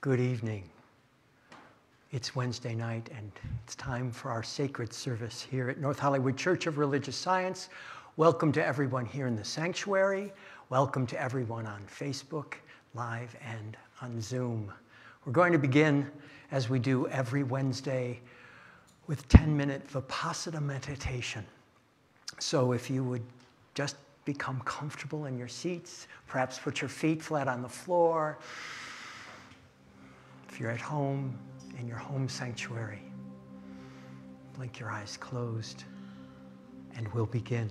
Good evening. It's Wednesday night, and it's time for our sacred service here at North Hollywood Church of Religious Science. Welcome to everyone here in the sanctuary. Welcome to everyone on Facebook Live and on Zoom. We're going to begin, as we do every Wednesday, with 10 minute Vipassana meditation. So if you would just become comfortable in your seats, perhaps put your feet flat on the floor. If you're at home, in your home sanctuary, blink your eyes closed, and we'll begin.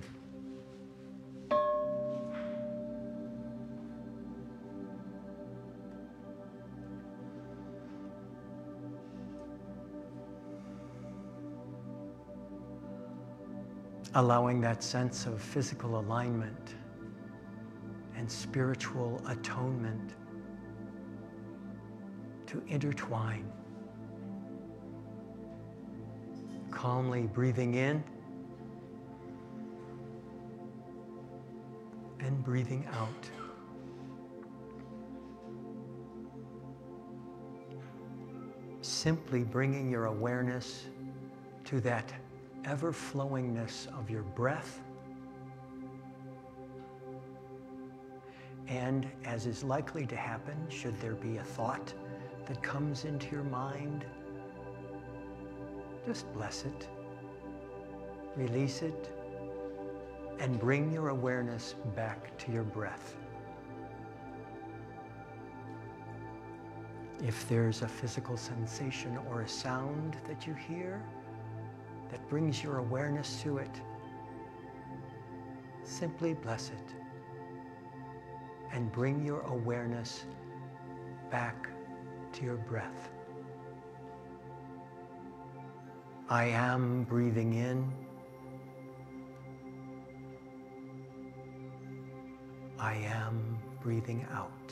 allowing that sense of physical alignment and spiritual atonement to intertwine. Calmly breathing in and breathing out. Simply bringing your awareness to that ever flowingness of your breath. And as is likely to happen, should there be a thought that comes into your mind, just bless it, release it, and bring your awareness back to your breath. If there's a physical sensation or a sound that you hear, that brings your awareness to it, simply bless it and bring your awareness back to your breath. I am breathing in. I am breathing out.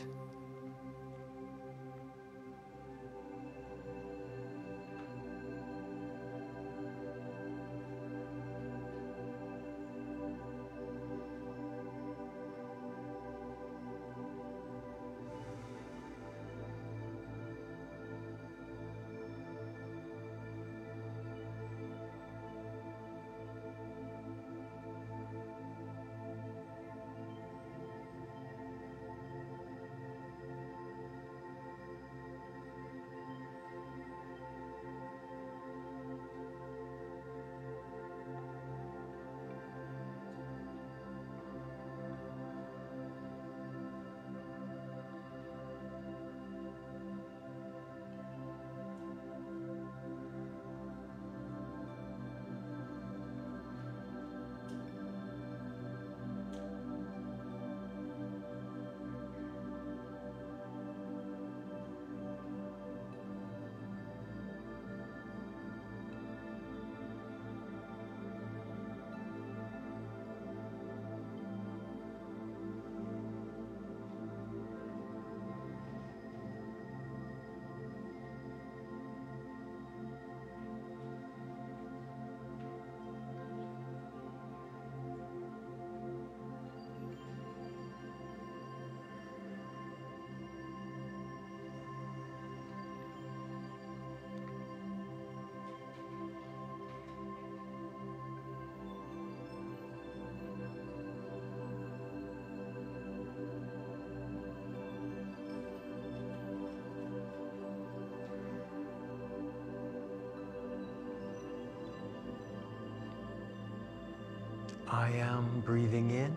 I am breathing in.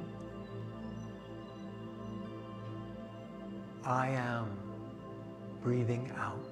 I am breathing out.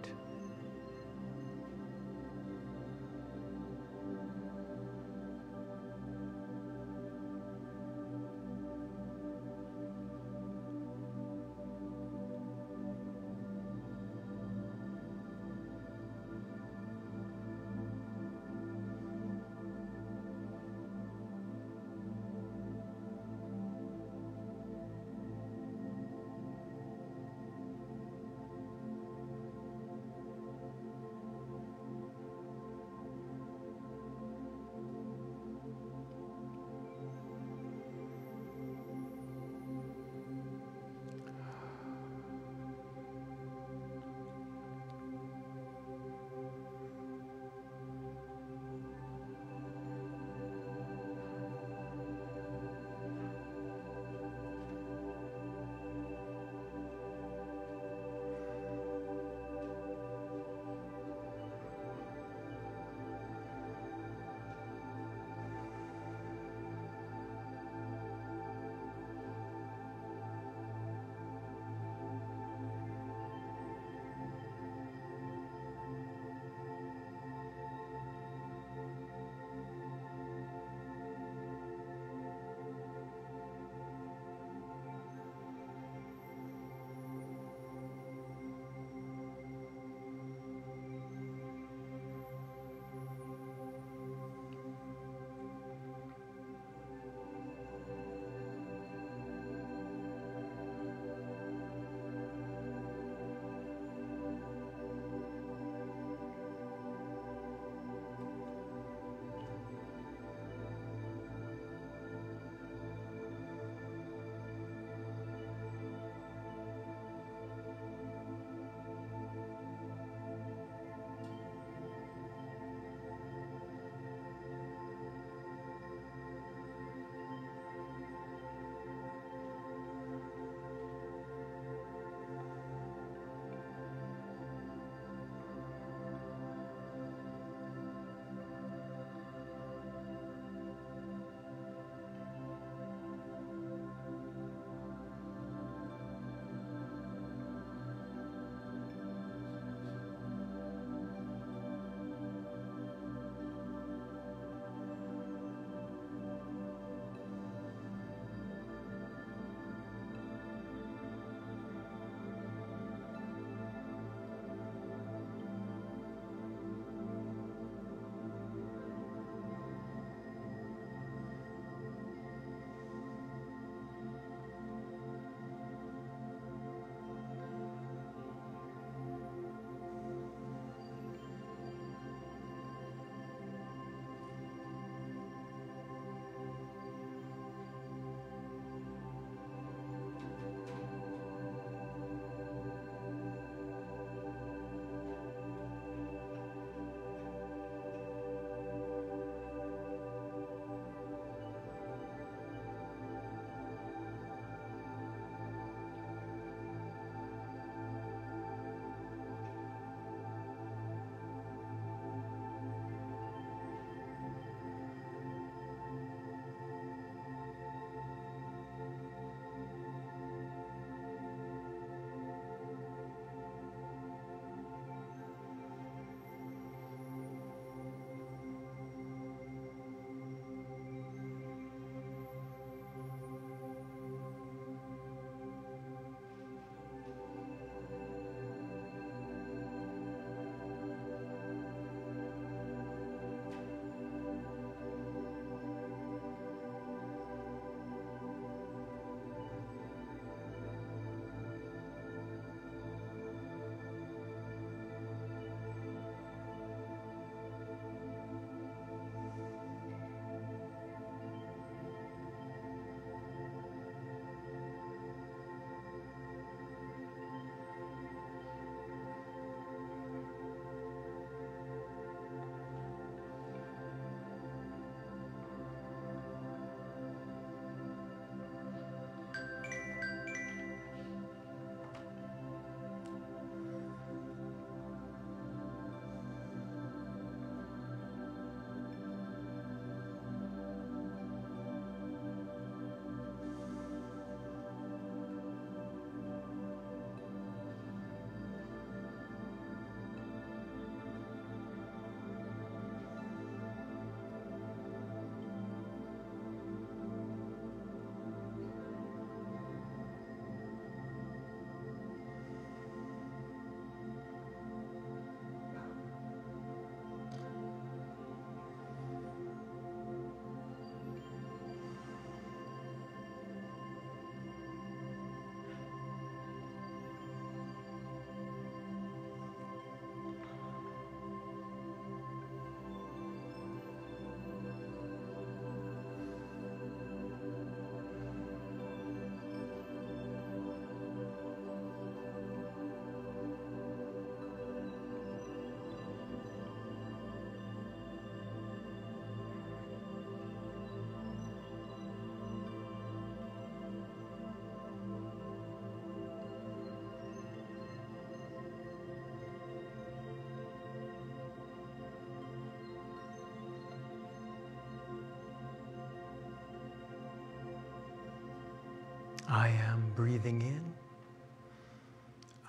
I am breathing in.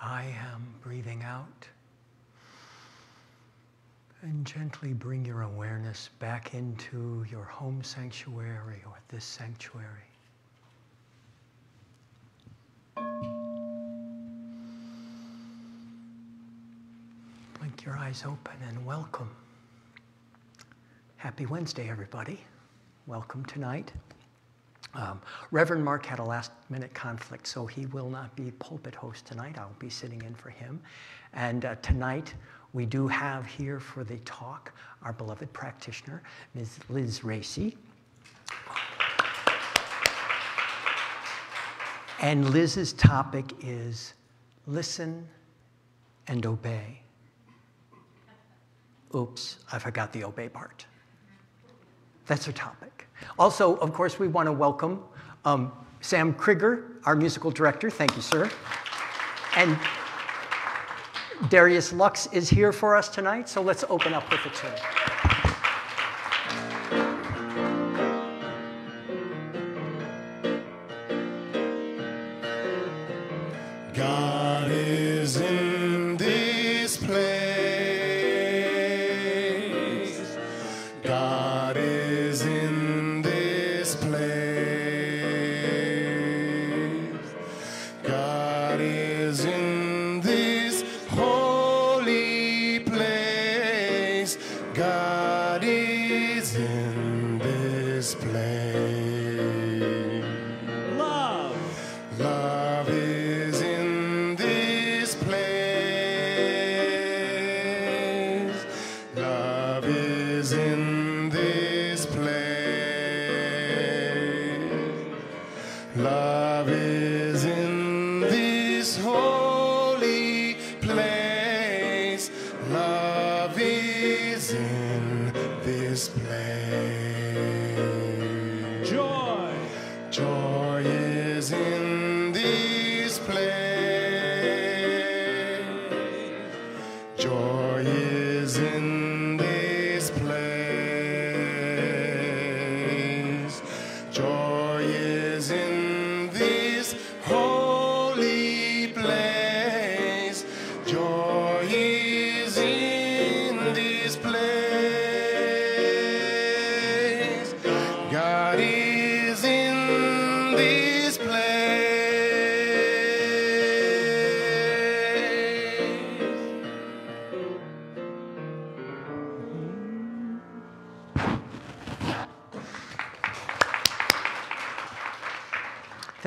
I am breathing out. And gently bring your awareness back into your home sanctuary or this sanctuary. Blink your eyes open and welcome. Happy Wednesday, everybody. Welcome tonight. Um, Reverend Mark had a last minute conflict, so he will not be pulpit host tonight. I'll be sitting in for him. And uh, tonight, we do have here for the talk our beloved practitioner, Ms. Liz Raci. And Liz's topic is listen and obey. Oops, I forgot the obey part. That's her topic. Also, of course, we want to welcome um, Sam Krieger, our musical director. Thank you, sir. And Darius Lux is here for us tonight, so let's open up with a tune.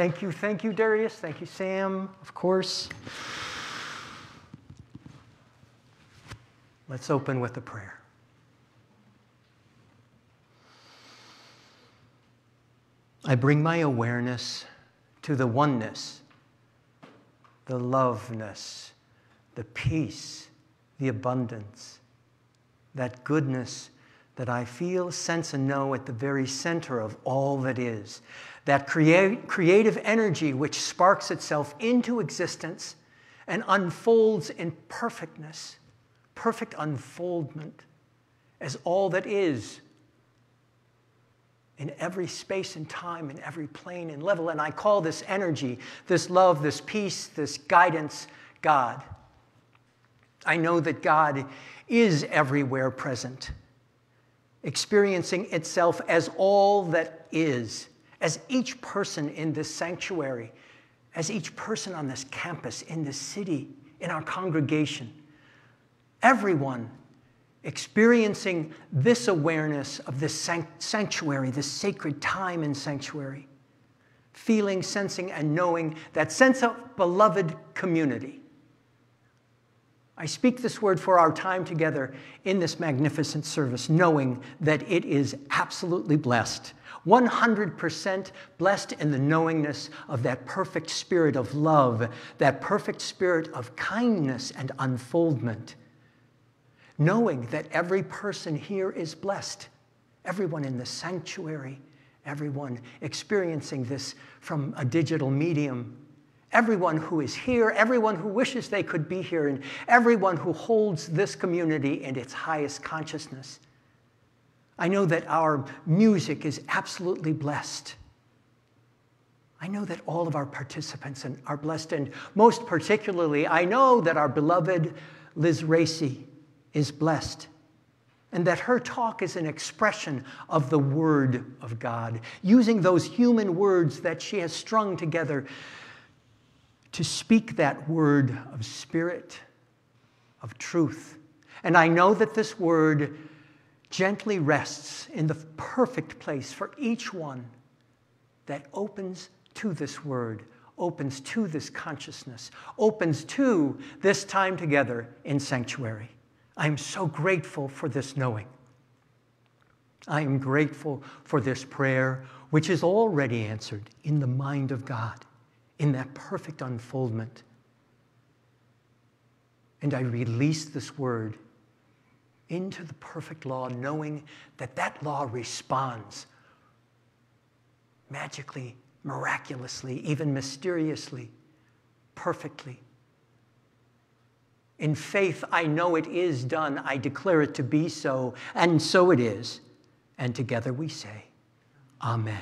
Thank you, thank you, Darius. Thank you, Sam, of course. Let's open with a prayer. I bring my awareness to the oneness, the loveness, the peace, the abundance, that goodness that I feel, sense, and know at the very center of all that is, that create, creative energy which sparks itself into existence and unfolds in perfectness, perfect unfoldment as all that is in every space and time, in every plane and level. And I call this energy, this love, this peace, this guidance, God. I know that God is everywhere present, experiencing itself as all that is, as each person in this sanctuary, as each person on this campus, in this city, in our congregation. Everyone experiencing this awareness of this sanctuary, this sacred time and sanctuary, feeling, sensing, and knowing that sense of beloved community. I speak this word for our time together in this magnificent service, knowing that it is absolutely blessed. 100% blessed in the knowingness of that perfect spirit of love, that perfect spirit of kindness and unfoldment knowing that every person here is blessed. Everyone in the sanctuary, everyone experiencing this from a digital medium, everyone who is here, everyone who wishes they could be here, and everyone who holds this community in its highest consciousness. I know that our music is absolutely blessed. I know that all of our participants are blessed, and most particularly, I know that our beloved Liz Raci is blessed, and that her talk is an expression of the Word of God, using those human words that she has strung together to speak that word of spirit, of truth. And I know that this word gently rests in the perfect place for each one that opens to this word, opens to this consciousness, opens to this time together in sanctuary. I am so grateful for this knowing. I am grateful for this prayer, which is already answered in the mind of God, in that perfect unfoldment. And I release this word into the perfect law, knowing that that law responds magically, miraculously, even mysteriously, perfectly. In faith, I know it is done. I declare it to be so, and so it is. And together we say, Amen.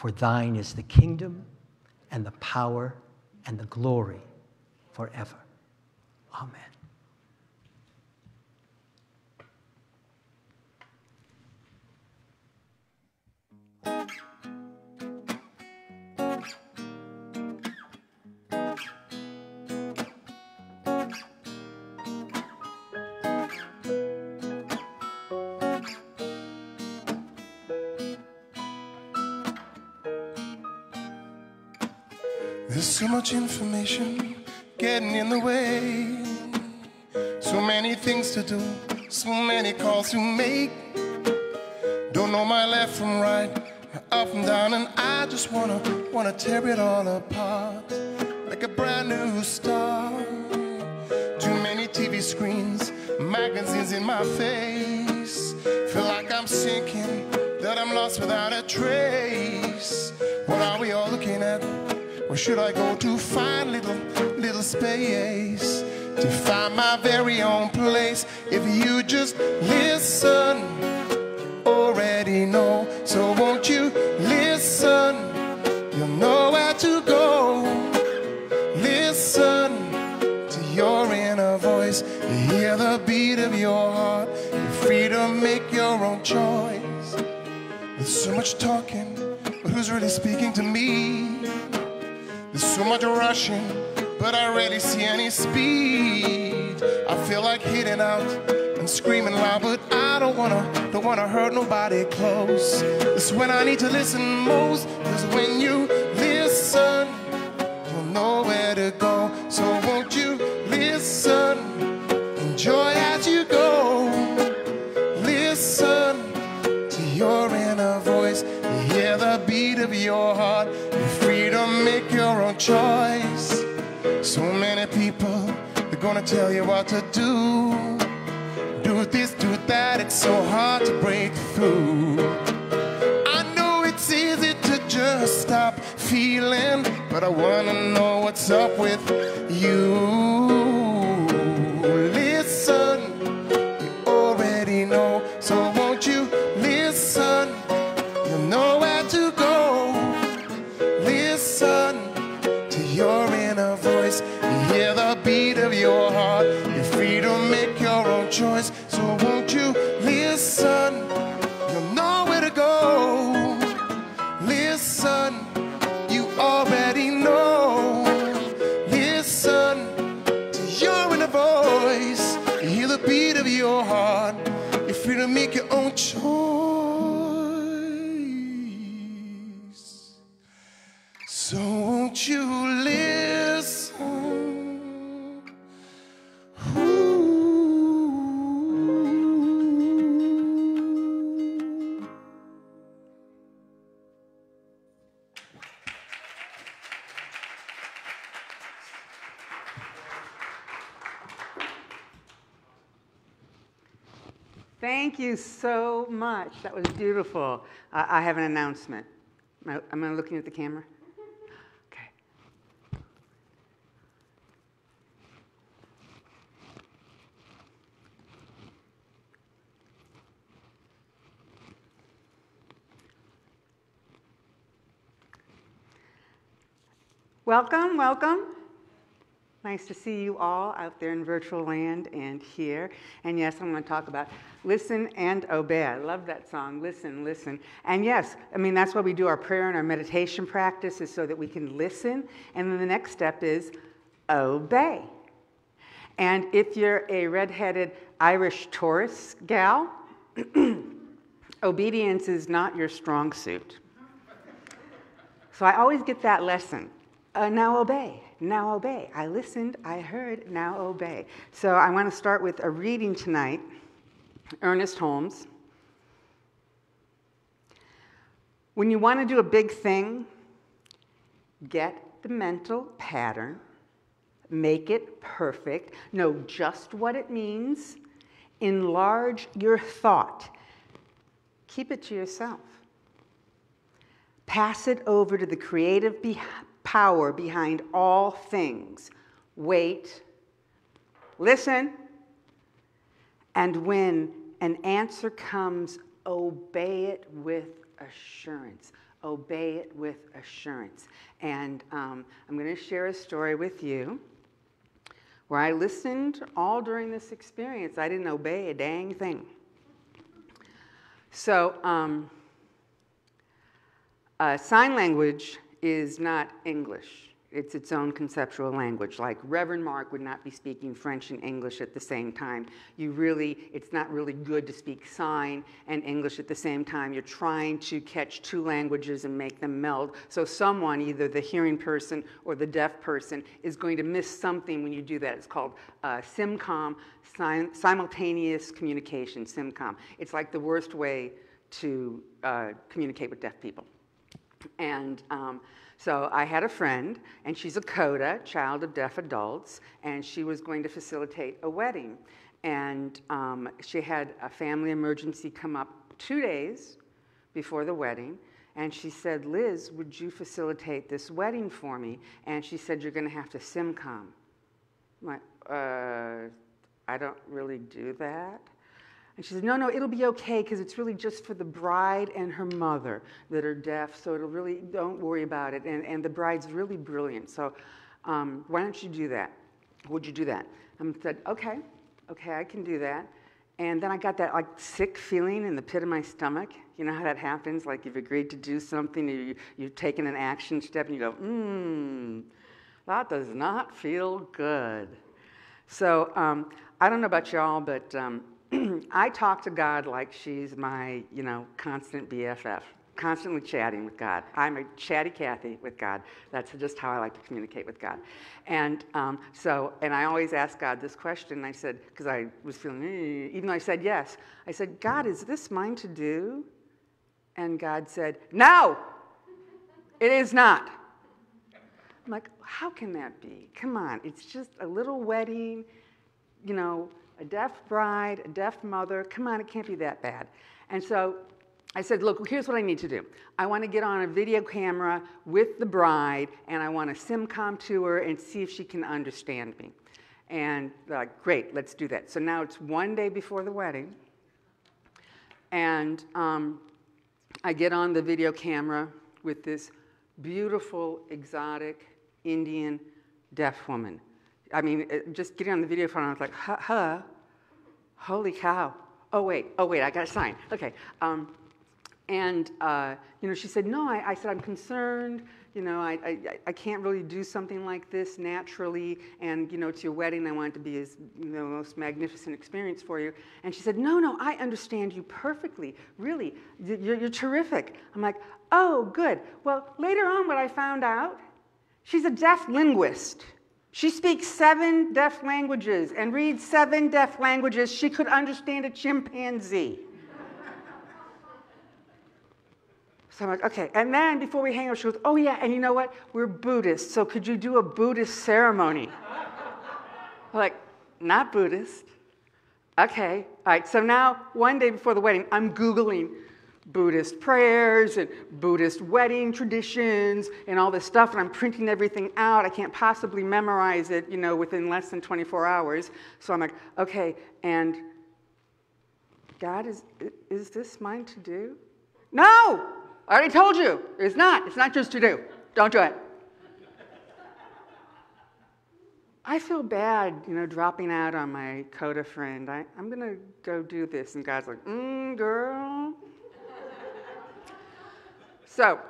For thine is the kingdom, and the power, and the glory forever. Amen. There's so much information getting in the way. So many things to do, so many calls to make. Don't know my left from right, up from down, and I just wanna wanna tear it all apart like a brand new start. Too many TV screens, magazines in my face. Feel like I'm sinking, that I'm lost without a trace. What are we all looking at? Where should I go to find little, little space? To find my very own place. If you just listen, already know. So won't you listen? You'll know where to go. Listen to your inner voice. You hear the beat of your heart. You're free to make your own choice. There's so much talking, but who's really speaking to me? There's so much rushing, but I rarely see any speed. I feel like hitting out and screaming loud, but I don't wanna, don't wanna hurt nobody close. It's when I need to listen most, cause when you listen, you'll know where to go. So won't you listen? Enjoy as you go. Listen to your inner voice. Hear the beat of your heart. Choice. So many people, they're gonna tell you what to do. Do this, do that. It's so hard to break through. I know it's easy to just stop feeling, but I wanna know what's up with you. Choice. So won't you listen? You'll know where to go. Listen, you already know. Listen to your inner voice. You hear the beat of your heart. You're free to make your own choice. So won't you you so much. That was beautiful. Uh, I have an announcement. Am I, am I looking at the camera? Okay. Welcome, welcome. Nice to see you all out there in virtual land and here. And yes, I'm going to talk about listen and obey. I love that song, listen, listen. And yes, I mean, that's why we do our prayer and our meditation practice, is so that we can listen. And then the next step is obey. And if you're a redheaded Irish Taurus gal, obedience is not your strong suit. So I always get that lesson. Uh, now obey, now obey. I listened, I heard, now obey. So I want to start with a reading tonight Ernest Holmes. When you want to do a big thing, get the mental pattern, make it perfect, know just what it means, enlarge your thought, keep it to yourself. Pass it over to the creative power behind all things. Wait, listen, and when an answer comes, obey it with assurance. Obey it with assurance. And um, I'm going to share a story with you where I listened all during this experience. I didn't obey a dang thing. So, um, sign language is not English. It's its own conceptual language. Like Reverend Mark would not be speaking French and English at the same time. You really, it's not really good to speak sign and English at the same time. You're trying to catch two languages and make them meld. So someone, either the hearing person or the deaf person, is going to miss something when you do that. It's called uh, SIMCOM, sim- simultaneous communication, SIMCOM. It's like the worst way to uh, communicate with deaf people. And um, so I had a friend, and she's a CODA, child of deaf adults, and she was going to facilitate a wedding. And um, she had a family emergency come up two days before the wedding. And she said, Liz, would you facilitate this wedding for me? And she said, You're going to have to SIMCOM. I'm like, uh, I don't really do that. And she said, No, no, it'll be okay because it's really just for the bride and her mother that are deaf. So it'll really, don't worry about it. And, and the bride's really brilliant. So um, why don't you do that? Would you do that? I said, Okay, okay, I can do that. And then I got that like sick feeling in the pit of my stomach. You know how that happens? Like you've agreed to do something, you, you've taken an action step, and you go, Mmm, that does not feel good. So um, I don't know about y'all, but um, I talk to God like she's my, you know, constant BFF, constantly chatting with God. I'm a chatty Cathy with God. That's just how I like to communicate with God. And um, so, and I always ask God this question. I said, because I was feeling, eh, even though I said yes, I said, God, is this mine to do? And God said, No, it is not. I'm like, how can that be? Come on, it's just a little wedding, you know, a deaf bride, a deaf mother. Come on, it can't be that bad. And so I said, look, here's what I need to do. I want to get on a video camera with the bride, and I want to SIMCOM to her and see if she can understand me. And like, great, let's do that. So now it's one day before the wedding, and um, I get on the video camera with this beautiful, exotic Indian deaf woman. I mean, just getting on the video phone, I was like, huh, holy cow. Oh, wait, oh, wait, I got a sign. Okay. Um, and, uh, you know, she said, no, I, I, said, I'm concerned. You know, I, I, I can't really do something like this naturally. And, you know, it's your wedding. I want it to be as, you know, most magnificent experience for you. And she said, no, no, I understand you perfectly. Really, you're, you're terrific. I'm like, oh, good. Well, later on, what I found out, she's a deaf linguist. She speaks seven deaf languages and reads seven deaf languages. She could understand a chimpanzee. so I'm like, okay. And then before we hang up, she goes, oh, yeah, and you know what? We're Buddhists, so could you do a Buddhist ceremony? I'm like, not Buddhist. Okay, All right, so now one day before the wedding, I'm Googling Buddhist prayers and Buddhist wedding traditions and all this stuff, and I'm printing everything out. I can't possibly memorize it, you know, within less than 24 hours. So I'm like, okay, and God, is, is this mine to do? No! I already told you. It's not. It's not just to do. Don't do it. I feel bad, you know, dropping out on my CODA friend. I, I'm going to go do this. And God's like, mm, girl. So,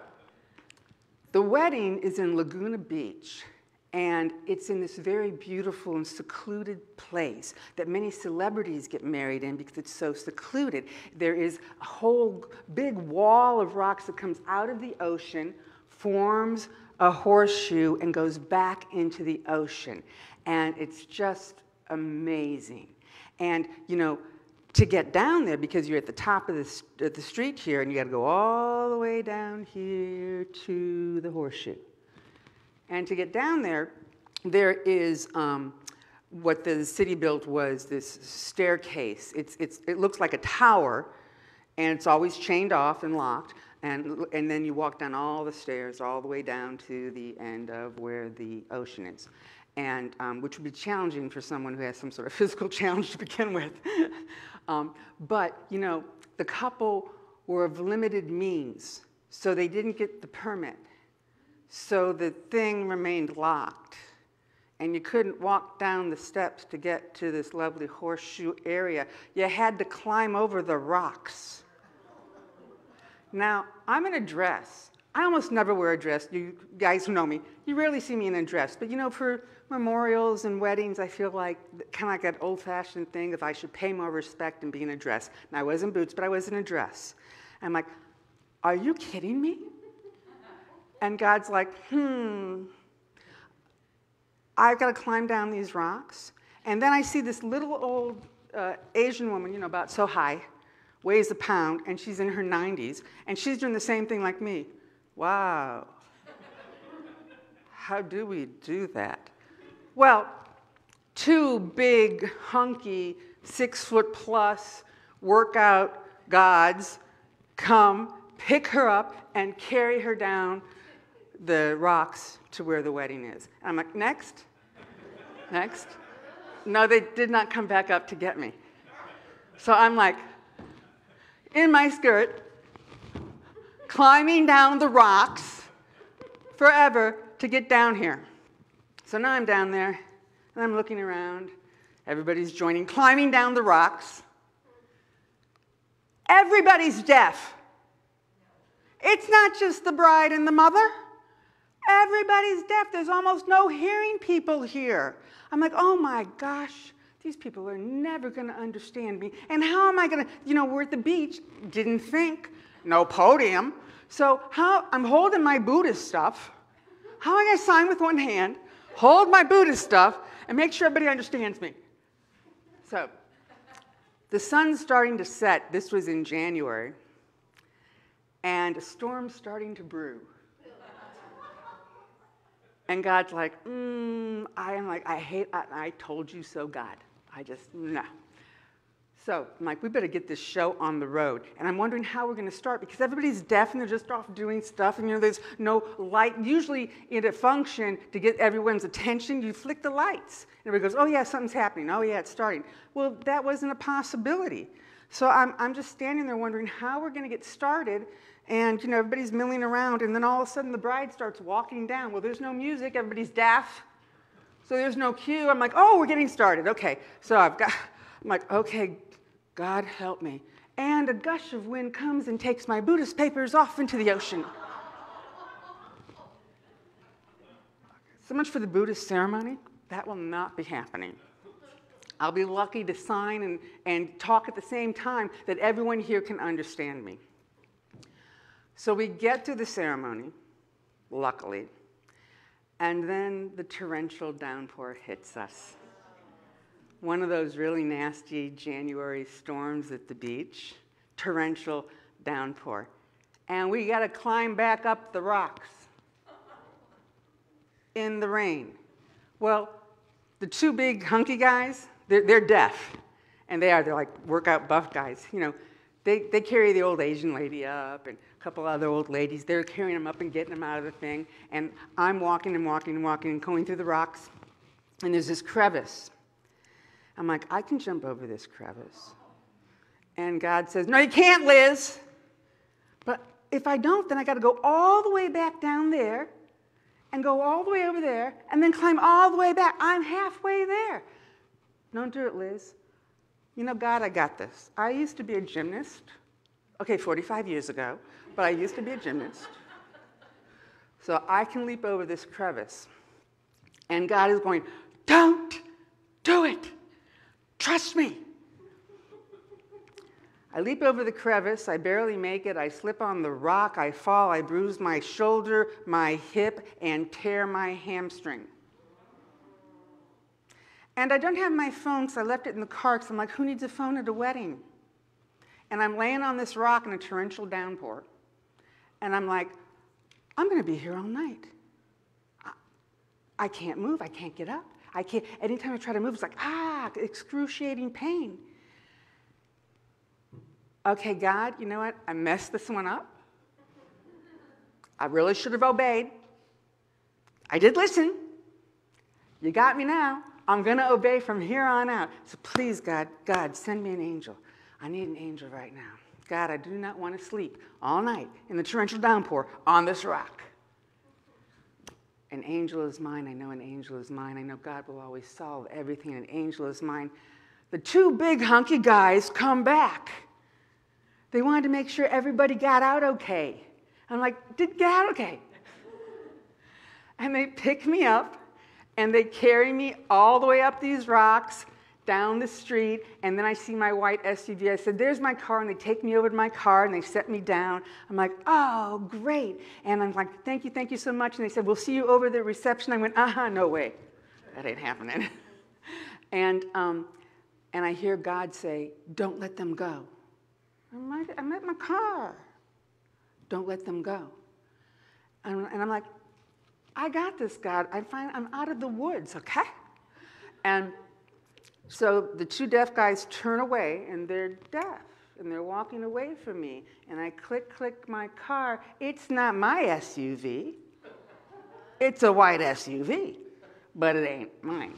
the wedding is in Laguna Beach. And it's in this very beautiful and secluded place that many celebrities get married in because it's so secluded. There is a whole big wall of rocks that comes out of the ocean, forms a horseshoe, and goes back into the ocean. And it's just amazing. And, you know, to get down there, because you're at the top of the, the street here, and you got to go all the way down here to the horseshoe. And to get down there, there is um, what the city built was this staircase. It's, it's, it looks like a tower, and it's always chained off and locked. And, and then you walk down all the stairs all the way down to the end of where the ocean is. And um, which would be challenging for someone who has some sort of physical challenge to begin with. Um, but, you know, the couple were of limited means, so they didn't get the permit. So the thing remained locked. And you couldn't walk down the steps to get to this lovely horseshoe area. You had to climb over the rocks. Now, I'm in a dress. I almost never wear a dress. You guys who know me, you rarely see me in a dress. But you know, for memorials and weddings, I feel like kind of like that old fashioned thing if I should pay more respect and be in a dress. Now, I was in boots, but I was in a dress. I'm like, are you kidding me? And God's like, hmm, I've got to climb down these rocks. And then I see this little old uh, Asian woman, you know, about so high, weighs a pound, and she's in her 90s, and she's doing the same thing like me. Wow. How do we do that? Well, two big, hunky, six foot plus workout gods come, pick her up, and carry her down the rocks to where the wedding is. And I'm like, next, next. No, they did not come back up to get me. So I'm like, in my skirt, climbing down the rocks forever to get down here. So now I'm down there and I'm looking around. Everybody's joining, climbing down the rocks. Everybody's deaf. It's not just the bride and the mother. Everybody's deaf. There's almost no hearing people here. I'm like, oh my gosh, these people are never going to understand me. And how am I going to, you know, we're at the beach, didn't think, no podium. So how, I'm holding my Buddhist stuff. How am I going to sign with one hand, hold my Buddhist stuff, and make sure everybody understands me? So the sun's starting to set. This was in January. And a storm's starting to brew. And God's like, mm, I am like, I hate, I, I told you so, God. I just, no. So I'm like, we better get this show on the road. And I'm wondering how we're going to start because everybody's deaf and they're just off doing stuff. And, you know, there's no light. Usually in a function, to get everyone's attention, you flick the lights. And everybody goes, oh, yeah, something's happening. Oh, yeah, it's starting. Well, that wasn't a possibility. So I'm, I'm just standing there wondering how we're going to get started and you know everybody's milling around and then all of a sudden the bride starts walking down well there's no music everybody's deaf so there's no cue i'm like oh we're getting started okay so i've got i'm like okay god help me. And a gush of wind comes and takes my buddhist papers off into the ocean. So much for the buddhist ceremony. That will not be happening. I'll be lucky to sign and, and talk at the same time that everyone here can understand me. So we get to the ceremony, luckily, and then the torrential downpour hits us. One of those really nasty January storms at the beach, torrential downpour. And we got to climb back up the rocks in the rain. Well, the two big hunky guys, they're, they're deaf. And they are, they're like workout buff guys. You know, they, they carry the old Asian lady up and a couple other old ladies. They're carrying them up and getting them out of the thing. And I'm walking and walking and walking and going through the rocks. And there's this crevice. I'm like, I can jump over this crevice. And God says, No, you can't, Liz. But if I don't, then I got to go all the way back down there and go all the way over there and then climb all the way back. I'm halfway there. Don't do it, Liz. You know, God, I got this. I used to be a gymnast. Okay, 45 years ago, but I used to be a gymnast. So I can leap over this crevice. And God is going, Don't do it. Trust me. I leap over the crevice. I barely make it. I slip on the rock. I fall. I bruise my shoulder, my hip, and tear my hamstring. And I don't have my phone because I left it in the car because I'm like, who needs a phone at a wedding? And I'm laying on this rock in a torrential downpour. And I'm like, I'm going to be here all night. I, I can't move. I can't get up. I can't. Anytime I try to move, it's like, ah, excruciating pain. Okay, God, you know what? I messed this one up. I really should have obeyed. I did listen. You got me now. I'm going to obey from here on out. So please, God, God, send me an angel. I need an angel right now. God, I do not want to sleep all night in the torrential downpour on this rock. An angel is mine. I know an angel is mine. I know God will always solve everything. An angel is mine. The two big hunky guys come back. They wanted to make sure everybody got out okay. I'm like, did get out okay? and they pick me up and they carry me all the way up these rocks down the street, and then I see my white SUV. I said, There's my car, and they take me over to my car and they set me down. I'm like, Oh, great. And I'm like, Thank you, thank you so much. And they said, We'll see you over the reception. I went, Uh huh, no way. That ain't happening. and, um, and I hear God say, Don't let them go. I'm, like, I'm at my car. Don't let them go. And, and I'm like, I got this, God. I'm fine. I'm out of the woods, okay? And so the two deaf guys turn away, and they're deaf, and they're walking away from me. And I click, click my car. It's not my SUV. It's a white SUV, but it ain't mine.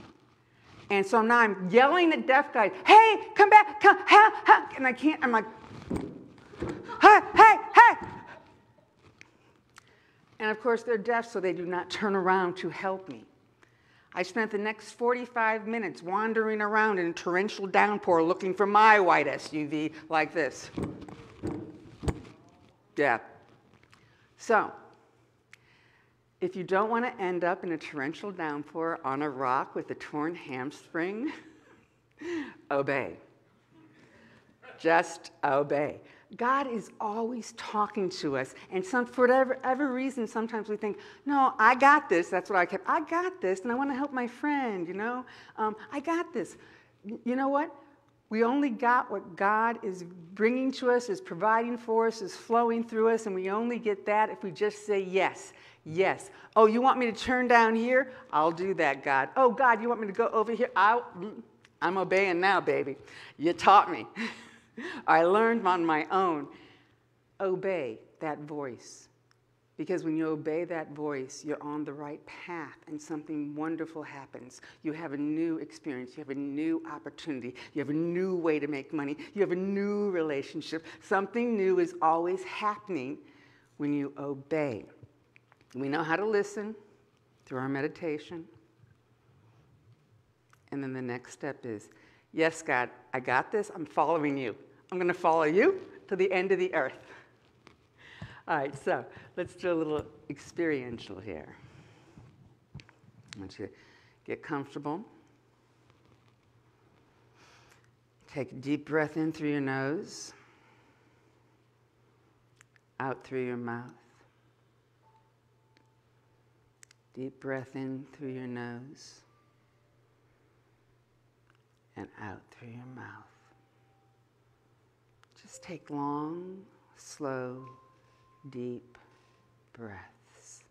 And so now I'm yelling at deaf guys, hey, come back, come, help. And I can't, I'm like, hey, hey, hey, and of course, they're deaf, so they do not turn around to help me. I spent the next 45 minutes wandering around in a torrential downpour looking for my white SUV like this. Yeah. So, if you don't want to end up in a torrential downpour on a rock with a torn hamstring, obey. Just obey. God is always talking to us. And some, for whatever, whatever reason, sometimes we think, no, I got this. That's what I kept. I got this, and I want to help my friend, you know? Um, I got this. You know what? We only got what God is bringing to us, is providing for us, is flowing through us, and we only get that if we just say yes. Yes. Oh, you want me to turn down here? I'll do that, God. Oh, God, you want me to go over here? I'll, mm, I'm obeying now, baby. You taught me. I learned on my own obey that voice. Because when you obey that voice, you're on the right path and something wonderful happens. You have a new experience, you have a new opportunity, you have a new way to make money, you have a new relationship. Something new is always happening when you obey. We know how to listen through our meditation. And then the next step is Yes, God, I got this. I'm following you. I'm going to follow you to the end of the earth. All right, so let's do a little experiential here. I want you to get comfortable. Take a deep breath in through your nose, out through your mouth. Deep breath in through your nose and out through your mouth. Just take long, slow, deep breaths.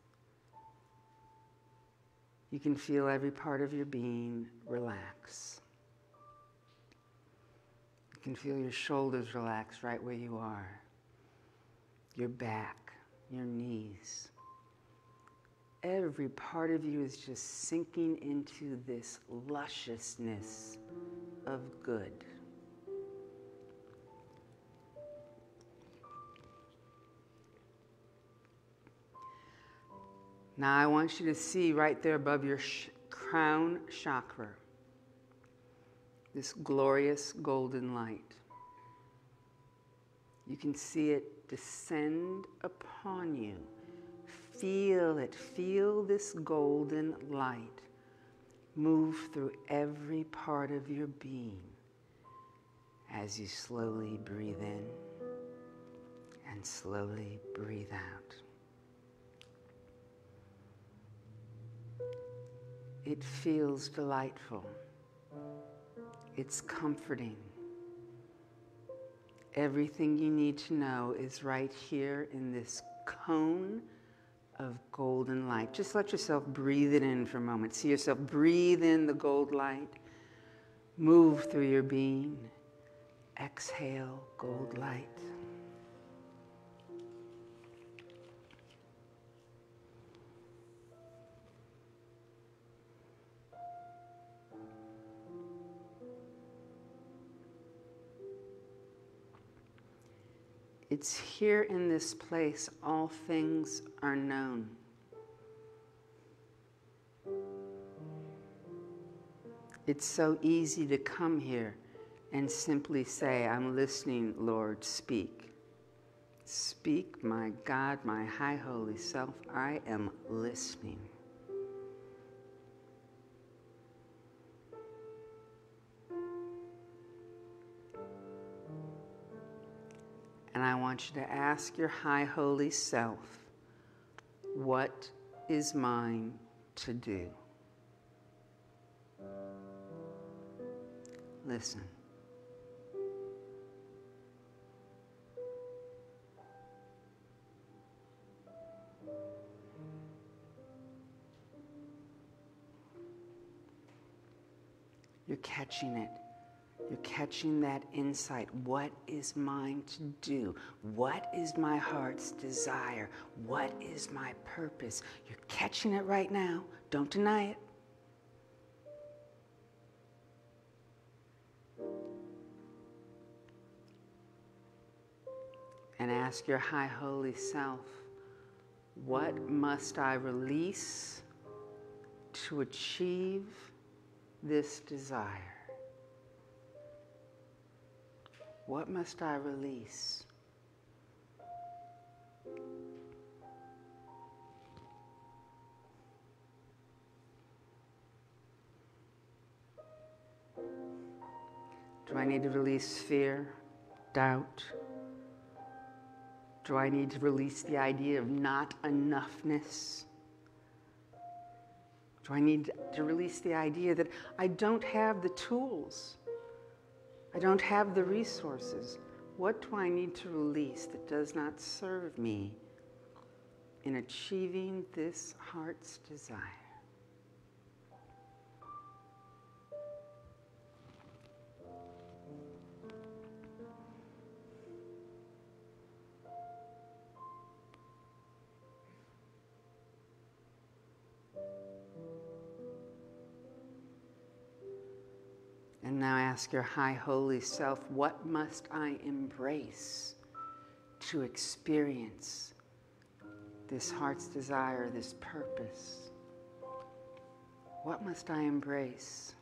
You can feel every part of your being relax. You can feel your shoulders relax right where you are, your back, your knees. Every part of you is just sinking into this lusciousness of good. Now, I want you to see right there above your sh- crown chakra this glorious golden light. You can see it descend upon you. Feel it. Feel this golden light move through every part of your being as you slowly breathe in and slowly breathe out. It feels delightful. It's comforting. Everything you need to know is right here in this cone of golden light. Just let yourself breathe it in for a moment. See yourself breathe in the gold light, move through your being. Exhale, gold light. It's here in this place all things are known. It's so easy to come here and simply say, I'm listening, Lord, speak. Speak, my God, my high holy self, I am listening. And I want you to ask your high holy self, what is mine to do? Listen. You're catching it. You're catching that insight. What is mine to do? What is my heart's desire? What is my purpose? You're catching it right now. Don't deny it. And ask your high holy self, what must I release to achieve this desire? What must I release? Do I need to release fear, doubt? Do I need to release the idea of not enoughness? Do I need to release the idea that I don't have the tools? I don't have the resources. What do I need to release that does not serve me in achieving this heart's desire? And now ask your high holy self, what must I embrace to experience this heart's desire, this purpose? What must I embrace?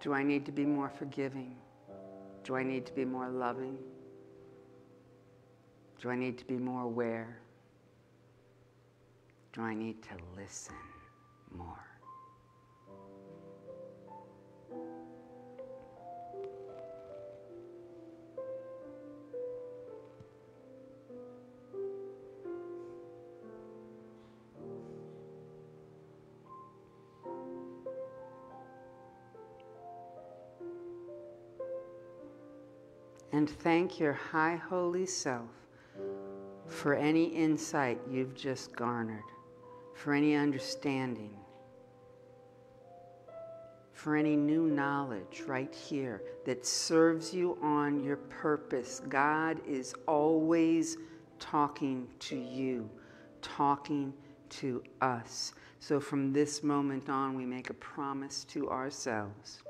Do I need to be more forgiving? Do I need to be more loving? Do I need to be more aware? Do I need to listen more? And thank your high holy self for any insight you've just garnered, for any understanding, for any new knowledge right here that serves you on your purpose. God is always talking to you, talking to us. So from this moment on, we make a promise to ourselves.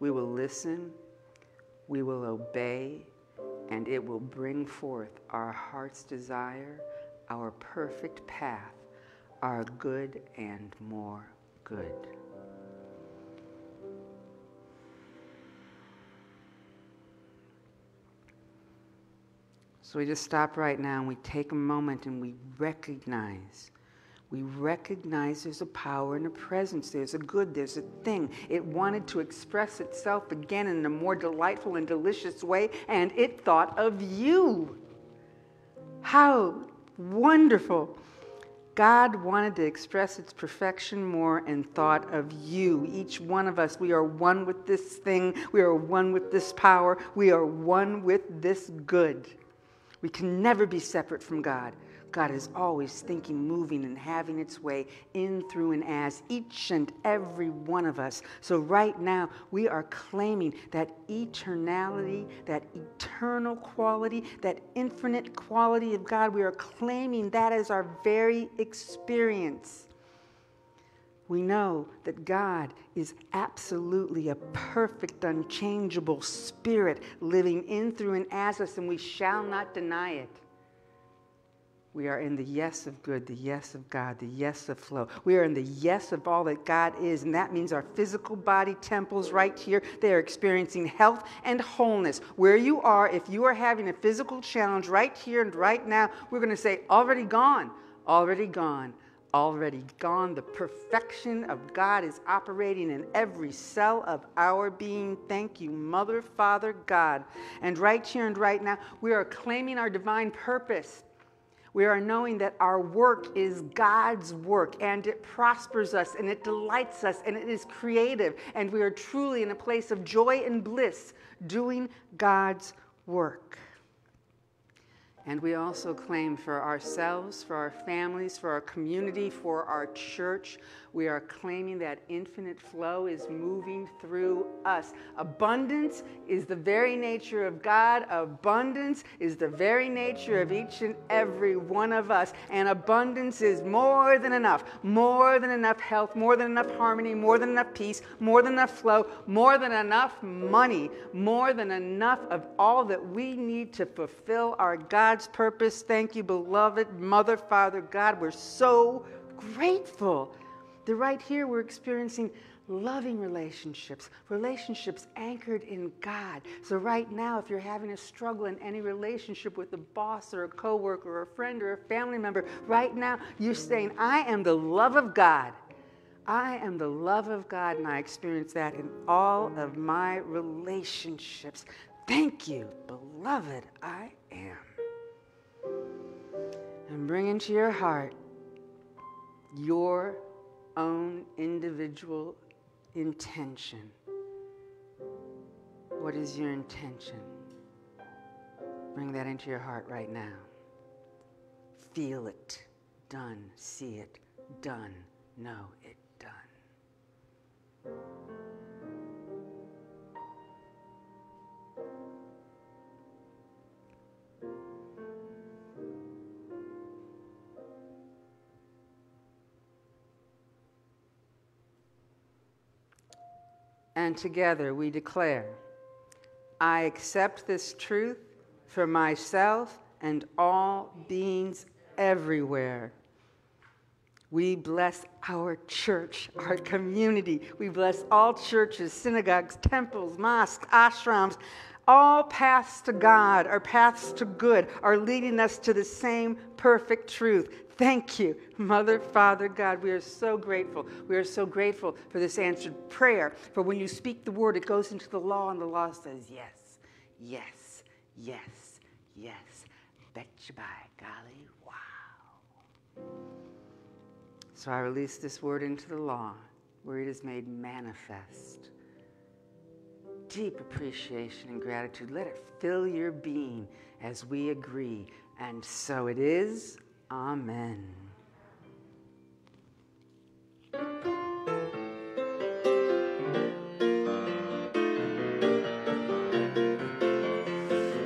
We will listen, we will obey, and it will bring forth our heart's desire, our perfect path, our good and more good. So we just stop right now and we take a moment and we recognize. We recognize there's a power and a presence, there's a good, there's a thing. It wanted to express itself again in a more delightful and delicious way, and it thought of you. How wonderful! God wanted to express its perfection more and thought of you. Each one of us, we are one with this thing, we are one with this power, we are one with this good. We can never be separate from God. God is always thinking, moving, and having its way in, through, and as each and every one of us. So, right now, we are claiming that eternality, that eternal quality, that infinite quality of God. We are claiming that as our very experience we know that God is absolutely a perfect, unchangeable spirit living in, through, and as us, and we shall not deny it. We are in the yes of good, the yes of God, the yes of flow. We are in the yes of all that God is, and that means our physical body temples right here, they are experiencing health and wholeness. Where you are, if you are having a physical challenge right here and right now, we're going to say, already gone, already gone already gone. The perfection of God is operating in every cell of our being. Thank you, Mother, Father, God. And right here and right now, we are claiming our divine purpose. We are knowing that our work is God's work and it prospers us and it delights us and it is creative. And we are truly in a place of joy and bliss doing God's work. And we also claim for ourselves, for our families, for our community, for our church, we are claiming that infinite flow is moving through us. Abundance is the very nature of God. Abundance is the very nature of each and every one of us. And abundance is more than enough. More than enough health, more than enough harmony, more than enough peace, more than enough flow, more than enough money, more than enough of all that we need to fulfill our God's purpose. Thank you, beloved Mother, Father, God. We're so grateful the right here, we're experiencing loving relationships, relationships anchored in God. So, right now, if you're having a struggle in any relationship with a boss or a coworker or a friend or a family member, right now, you're saying, I am the love of God. I am the love of God, and I experience that in all of my relationships. Thank you, beloved, I am. And bring into your heart your own individual intention. What is your intention? Bring that into your heart right now. Feel it done. See it done. Know it done. And together we declare I accept this truth for myself and all beings everywhere. We bless our church, our community. We bless all churches, synagogues, temples, mosques, ashrams. All paths to God, our paths to good, are leading us to the same perfect truth. Thank you, Mother, Father, God. We are so grateful. We are so grateful for this answered prayer. For when you speak the word, it goes into the law, and the law says yes, yes, yes, yes. Betcha by golly, wow. So I release this word into the law where it is made manifest deep appreciation and gratitude. Let it fill your being as we agree. And so it is. Amen.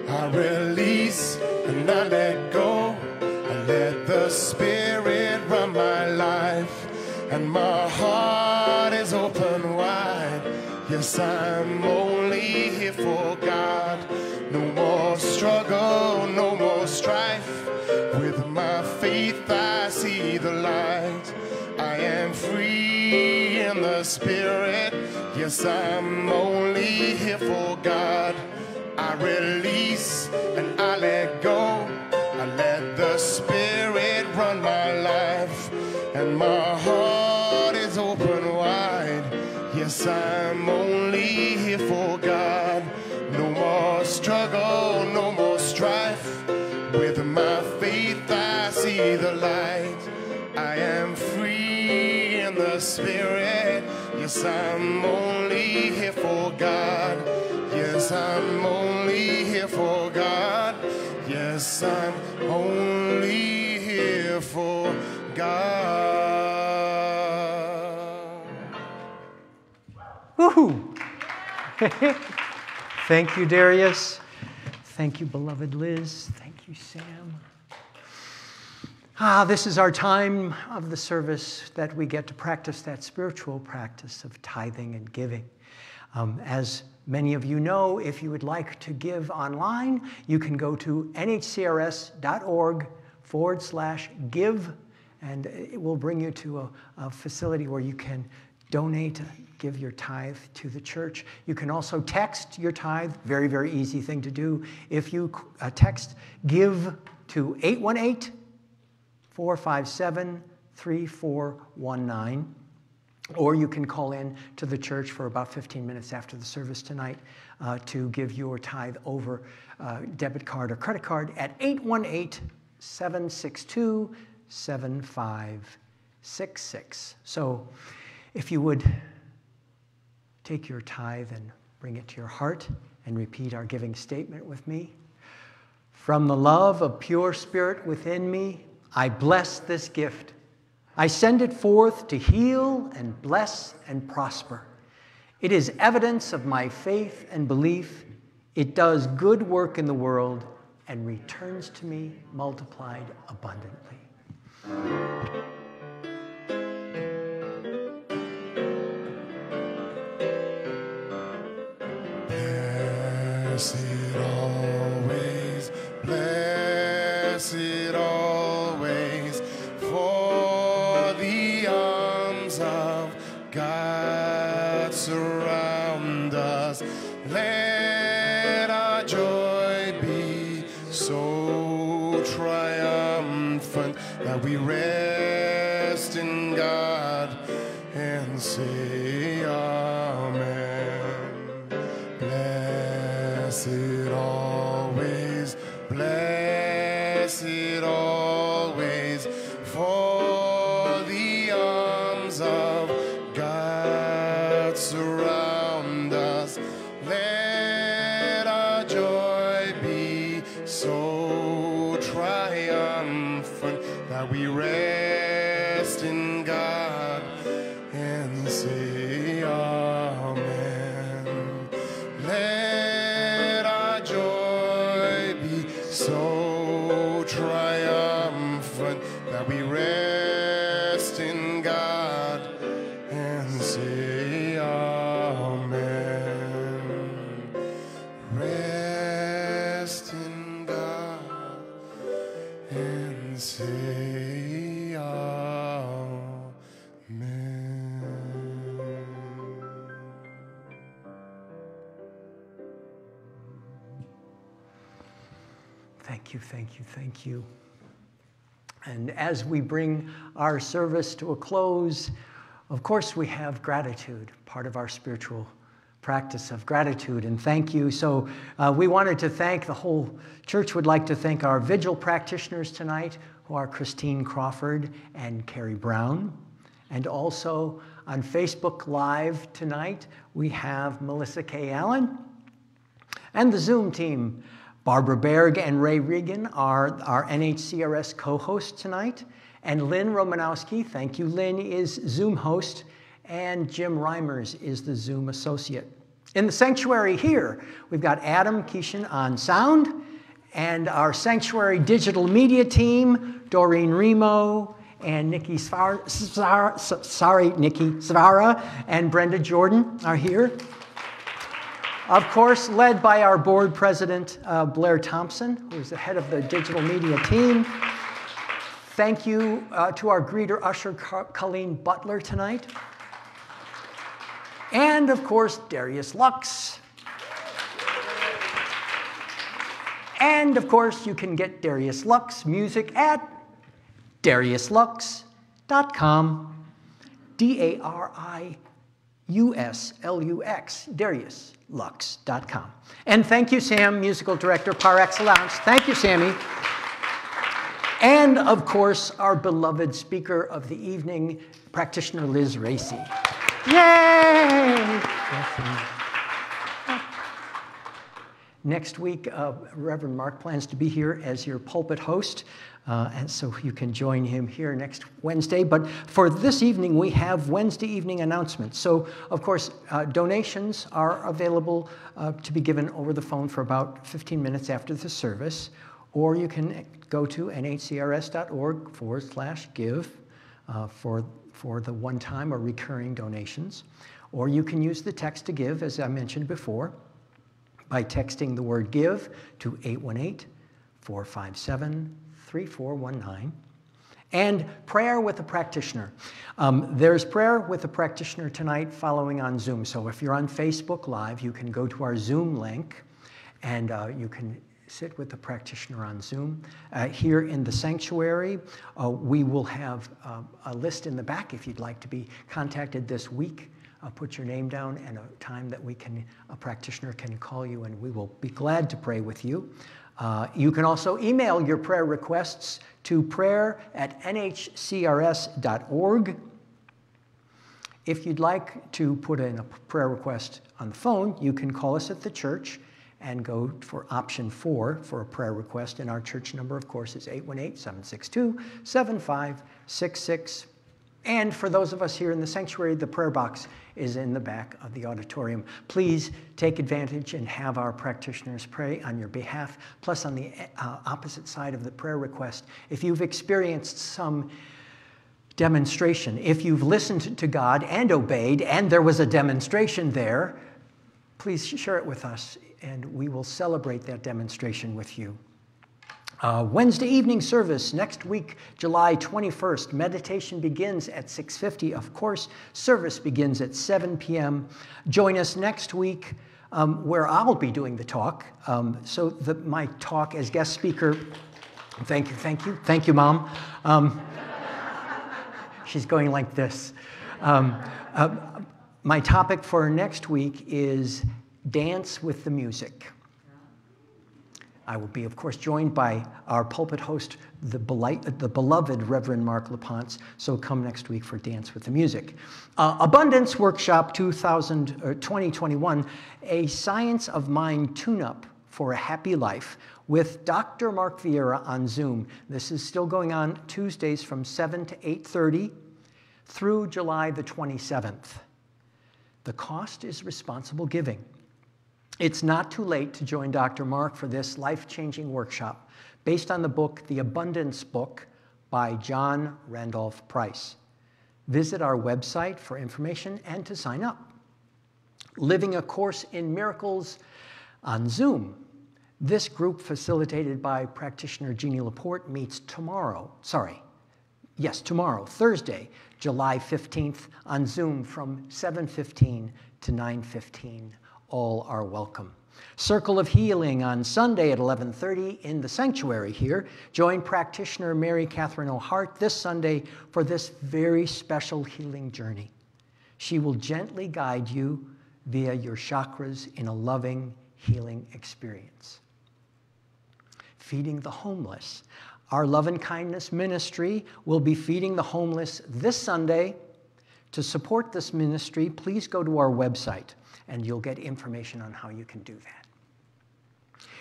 I release and I let go. I let the Spirit run my life, and my heart is open wide. Yes, I'm open for God. No more struggle, no more strife. With my faith, I see the light. I am free in the Spirit. Yes, I'm only here for God. I release the light. I am free in the Spirit. Yes, I'm only here for God. Yes, I'm only here for God. Yes, I'm only here for God. Woohoo! Thank you, Darius. Thank you, beloved Liz. Thank you, Sam. Ah, this is our time of the service that we get to practice that spiritual practice of tithing and giving. Um, as many of you know, if you would like to give online, you can go to nhcrs.org forward slash give, and it will bring you to a, a facility where you can donate, give your tithe to the church. You can also text your tithe, very, very easy thing to do. If you uh, text give to 818 457 3419. Or you can call in to the church for about 15 minutes after the service tonight uh, to give your tithe over uh, debit card or credit card at 818 762 7566. So if you would take your tithe and bring it to your heart and repeat our giving statement with me. From the love of pure spirit within me, I bless this gift. I send it forth to heal and bless and prosper. It is evidence of my faith and belief. It does good work in the world and returns to me multiplied abundantly. You. And as we bring our service to a close, of course, we have gratitude, part of our spiritual practice of gratitude and thank you. So, uh, we wanted to thank the whole church, would like to thank our vigil practitioners tonight, who are Christine Crawford and Carrie Brown. And also on Facebook Live tonight, we have Melissa K. Allen. And the Zoom team, Barbara Berg and Ray Regan are our NHCRS co-hosts tonight. And Lynn Romanowski, thank you, Lynn, is Zoom host. And Jim Reimers is the Zoom associate. In the sanctuary here, we've got Adam Keeshan on sound, and our sanctuary digital media team, Doreen Remo and Nikki Svar, sorry, Nikki Svara and Brenda Jordan are here. Of course, led by our board president, uh, Blair Thompson, who's the head of the digital media team. Thank you uh, to our greeter usher, Colleen Butler, tonight. And of course, Darius Lux. And of course, you can get Darius Lux music at dariuslux.com. D A R I U S L U X, Darius dariuslux.com. And thank you, Sam, musical director par excellence. Thank you, Sammy. And of course, our beloved speaker of the evening, practitioner Liz Raci. Yay! Next week, uh, Reverend Marc plans to be here as your pulpit host, uh, and so you can join him here next Wednesday. But for this evening, we have Wednesday evening announcements. So, of course, uh, donations are available uh, to be given over the phone for about 15 minutes after the service, or you can go to nhcrs.org forward slash give uh, for for the one time or recurring donations. Or you can use the text to give, as I mentioned before, by texting the word give to 818 457 3419. And prayer with a practitioner. Um, there's prayer with a practitioner tonight following on Zoom. So if you're on Facebook Live, you can go to our Zoom link and uh, you can sit with the practitioner on Zoom. Uh, here in the sanctuary, uh, we will have uh, a list in the back if you'd like to be contacted this week. Uh, put your name down and a time that we can, a practitioner can call you, and we will be glad to pray with you. Uh, you can also email your prayer requests to prayer at nhcrs.org. If you'd like to put in a prayer request on the phone, you can call us at the church and go for option four for a prayer request. And our church number, of course, is 818 762 7566. And for those of us here in the sanctuary, the prayer box is in the back of the auditorium. Please take advantage and have our practitioners pray on your behalf. Plus, on the uh, opposite side of the prayer request, if you've experienced some demonstration, if you've listened to God and obeyed, and there was a demonstration there, please share it with us and we will celebrate that demonstration with you. Uh, Wednesday evening service next week, July 21st. Meditation begins at 6:50. Of course, service begins at 7 p.m. Join us next week, um, where I'll be doing the talk. Um, so the, my talk as guest speaker. Thank you, thank you, thank you, Mom. Um, she's going like this. Um, uh, my topic for next week is dance with the music. I will be, of course, joined by our pulpit host, the, the beloved Reverend Marc LaPonce. So come next week for Dance with the Music. Uh, Abundance Workshop 2000, 2021, a Science of Mind tune up for a happy life with Dr. Mark Vierra on Zoom. This is still going on Tuesdays from 7 to 8:30 through July the 27th. The cost is responsible giving. It's not too late to join Dr. Mark for this life changing workshop based on the book, The Abundance Book by John Randolph Price. Visit our website for information and to sign up. Living a Course in Miracles on Zoom. This group, facilitated by practitioner Jeannie Laporte, meets tomorrow. Sorry, yes, tomorrow, Thursday, July 15th, on Zoom from 7:15 to 9:15 all are welcome. Circle of Healing on Sunday at 11:30 in the sanctuary here. Join practitioner Mary Catherine O'Hart this Sunday for this very special healing journey. She will gently guide you via your chakras in a loving healing experience. Feeding the homeless. Our love and kindness ministry will be feeding the homeless this Sunday. To support this ministry, please go to our website and you'll get information on how you can do that.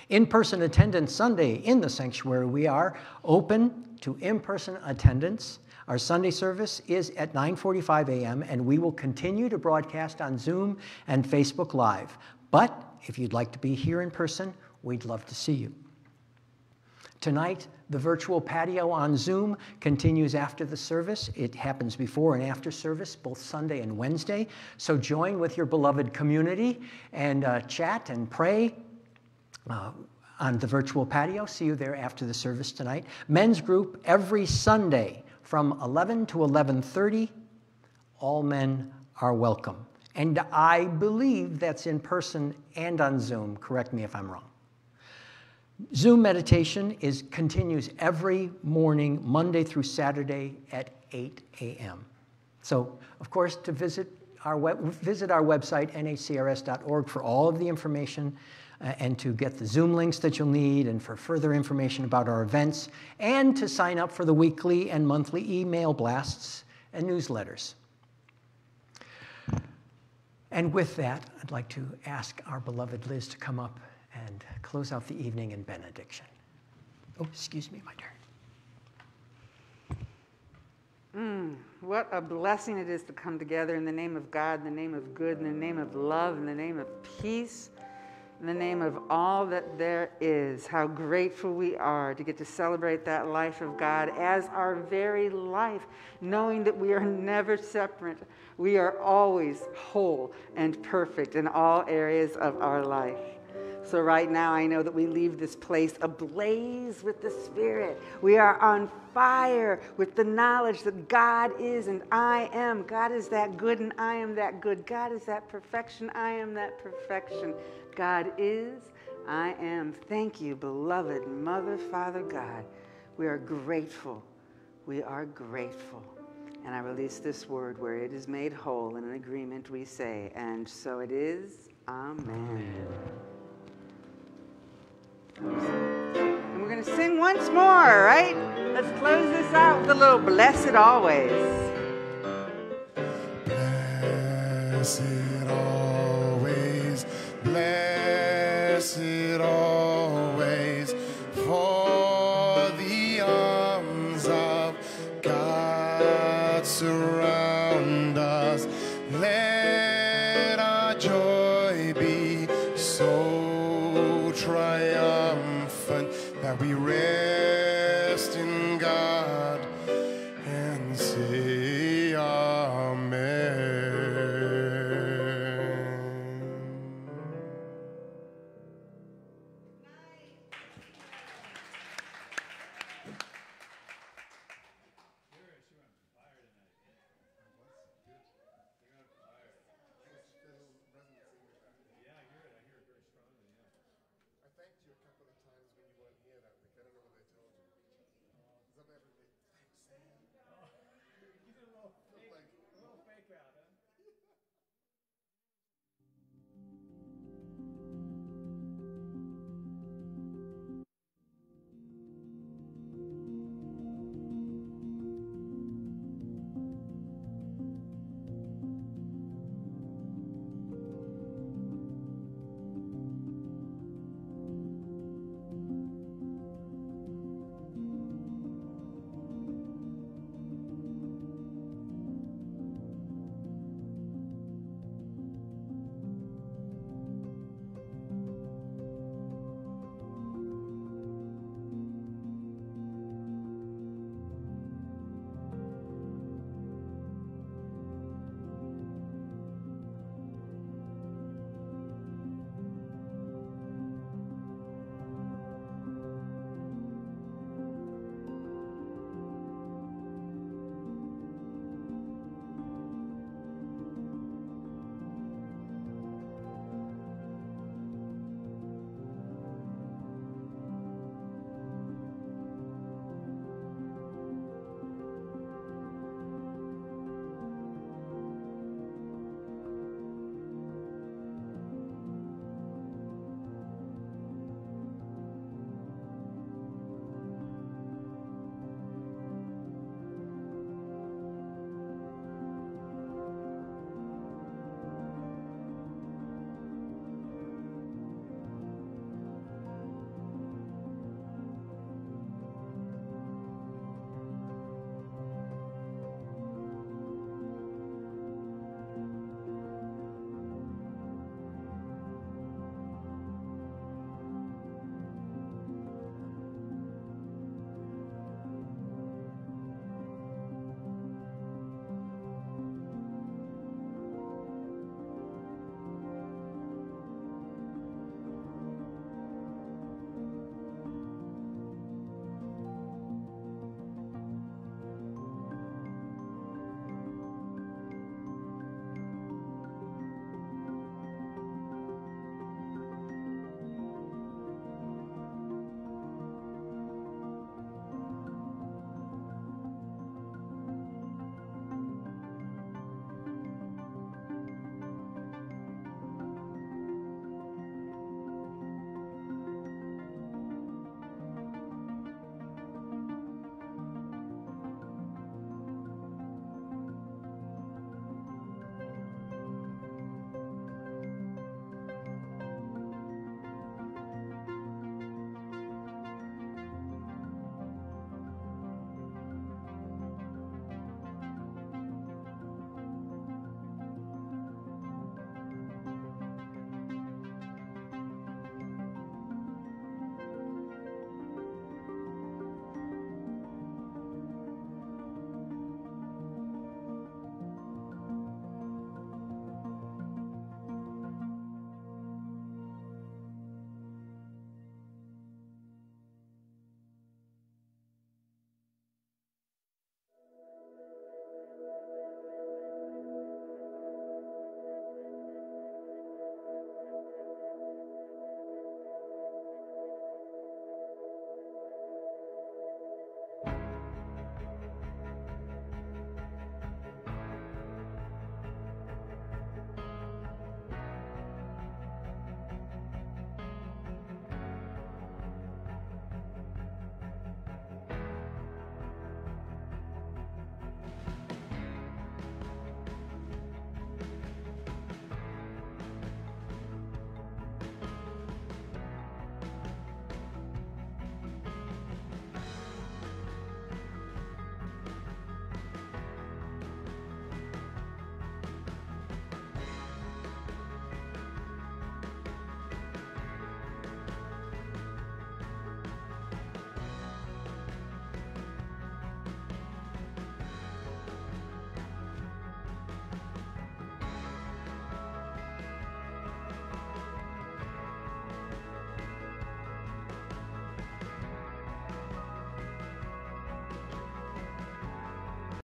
In-person attendance Sunday in the sanctuary, we are open to in-person attendance. Our Sunday service is at 9:45 a.m. and we will continue to broadcast on Zoom and Facebook Live. But if you'd like to be here in person, we'd love to see you. Tonight, the virtual patio on Zoom continues after the service. It happens before and after service, both Sunday and Wednesday. So join with your beloved community and uh, chat and pray. Uh, on the virtual patio. See you there after the service tonight. Men's group every Sunday from 11 to 11:30. All men are welcome. And I believe that's in person and on Zoom. Correct me if I'm wrong. Zoom meditation is, continues every morning, Monday through Saturday at 8 a.m. So, of course, to visit our, web, visit our website, nhcrs.org, for all of the information uh, and to get the Zoom links that you'll need and for further information about our events and to sign up for the weekly and monthly email blasts and newsletters. And with that, I'd like to ask our beloved Liz to come up and close out the evening in benediction. Oh, excuse me, my turn. Mm, what a blessing it is to come together in the name of God, in the name of good, in the name of love, in the name of peace, in the name of all that there is. How grateful we are to get to celebrate that life of God as our very life, knowing that we are never separate. We are always whole and perfect in all areas of our life. So, right now, I know that we leave this place ablaze with the Spirit. We are on fire with the knowledge that God is and I am. God is that good and I am that good. God is that perfection. I am that perfection. God is, I am. Thank you, beloved Mother, Father, God. We are grateful. We are grateful. And I release this word where it is made whole in an agreement we say, and so it is. Amen. Amen. And we're going to sing once more, right? Let's close this out with a little blessed always. Blessed always, blessed